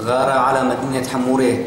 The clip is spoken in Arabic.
غار على مدينة حموريه.